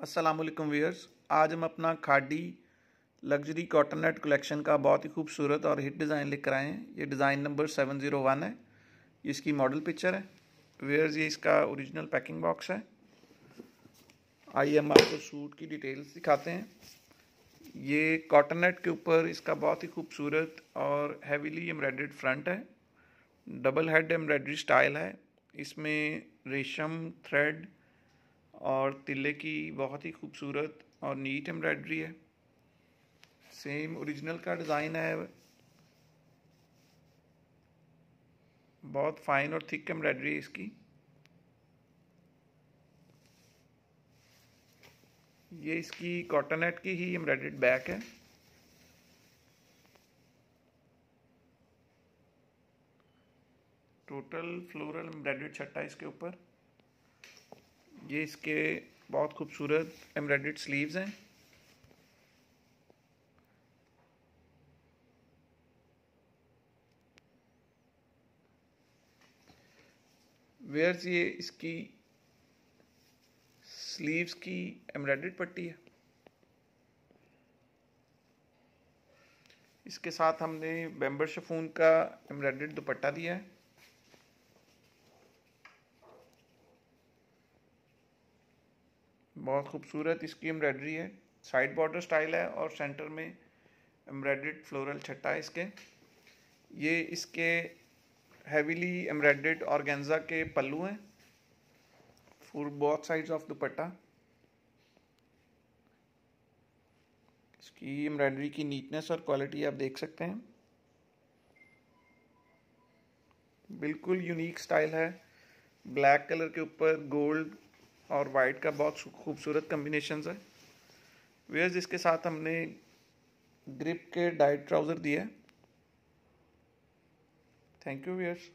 अस्सलाम वालेकुम व्यूअर्स आज हम अपना खाडी लग्जरी कॉटन नेट कलेक्शन का बहुत ही खूबसूरत और हिट डिज़ाइन लेकर आए हैं। ये design number seven zero one है। ये इसकी मॉडल पिक्चर है। व्यूअर्स ये इसका ओरिजिनल पैकिंग बॉक्स है। आइए हम आपको सूट की डिटेल्स दिखाते हैं। ये कॉटन नेट के ऊपर इसका बहुत ही खूबसूरत और हैवीली एम्ब्रॉयड फ्रंट है। डबल हेड एम्ब्रॉयडरी स्टाइल है। इसमें रेशम थ्रेड और तिले की बहुत ही खूबसूरत और नीट एम्ब्रॉयडरी है। सेम ओरिजिनल का डिज़ाइन है। बहुत फाइन और थिक एम्ब्रॉयडरी है इसकी। ये इसकी कॉटनेट की ही एम्ब्रॉयडर्ड बैक है। टोटल फ्लोरल एम्ब्रॉयडर्ड छट्टा इसके ऊपर। ये इसके बहुत खूबसूरत एम्ब्रॉयड स्लीव्स हैं। वेयर्स ये इसकी स्लीव्स की एम्ब्रॉयड पट्टी है। इसके साथ हमने बेम्बर शफून का एम्ब्रॉयड दुपट्टा दिया है। बहुत खूबसूरत इसकी एम्ब्रॉयडरी है। साइड बॉर्डर स्टाइल है और सेंटर में एम्ब्रॉयड फ्लोरल छट्टा है इसके। ये इसके हैवीली एम्ब्रॉयड ऑर्गेन्जा के पल्लू हैं। For both sides of dupatta. इसकी एम्ब्रॉयडरी की नीटनेस और क्वालिटी आप देख सकते हैं। बिल्कुल यूनिक स्टाइल है। ब्लैक कलर के ऊपर गोल्ड और वाइट का बहुत खूबसूरत कम्बिनेशन है। वेयर्स इसके साथ हमने ग्रिप के डाइट ट्राउज़र दिए थैंक यू वेयर्स